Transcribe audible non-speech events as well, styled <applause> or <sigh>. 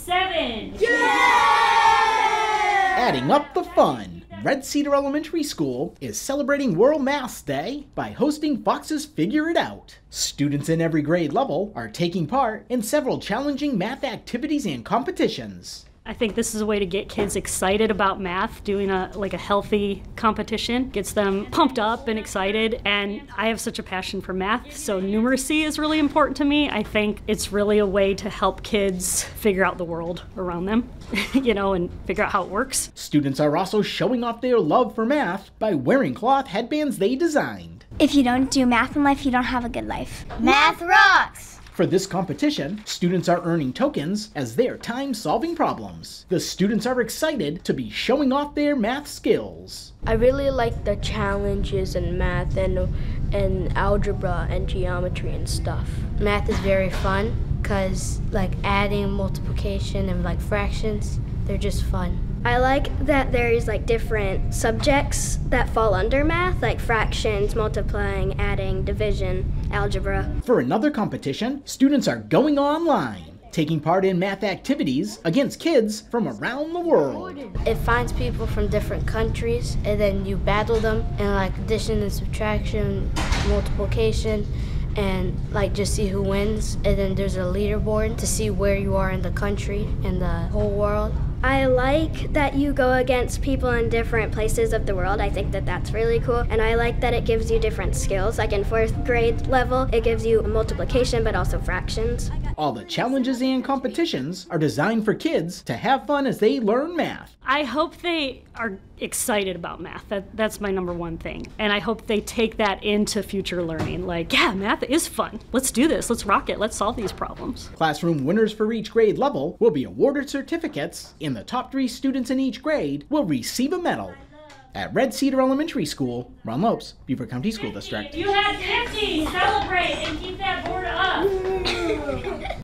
seven. Adding up the fun, Red Cedar Elementary School is celebrating World Maths Day by hosting Fox's Figure It Out. Students in every grade level are taking part in several challenging math activities and competitions. I think this is a way to get kids excited about math, doing a like a healthy competition, gets them pumped up and excited. And I have such a passion for math, so numeracy is really important to me. I think it's really a way to help kids figure out the world around them, <laughs> you know, and figure out how it works. Students are also showing off their love for math by wearing cloth headbands they designed. If you don't do math in life, you don't have a good life. Math rocks! For this competition, students are earning tokens as their time solving problems. The students are excited to be showing off their math skills. I really like the challenges in math and and algebra and geometry and stuff. Math is very fun cuz like adding, multiplication and like fractions, they're just fun. I like that there's like different subjects that fall under math, like fractions, multiplying, adding, division, algebra. For another competition, students are going online, taking part in math activities against kids from around the world. It finds people from different countries and then you battle them in like addition and subtraction, multiplication and like just see who wins and then there's a leaderboard to see where you are in the country and the whole world I like that you go against people in different places of the world. I think that that's really cool. And I like that it gives you different skills. Like in fourth grade level, it gives you multiplication, but also fractions. All the challenges and competitions are designed for kids to have fun as they learn math. I hope they are excited about math. That, that's my number one thing. And I hope they take that into future learning. Like, yeah, math is fun. Let's do this. Let's rock it. Let's solve these problems. Classroom winners for each grade level will be awarded certificates, and the top three students in each grade will receive a medal at Red Cedar Elementary School, Ron Lopes, Beaufort County School District. You had 50! Celebrate and keep that board up! <laughs>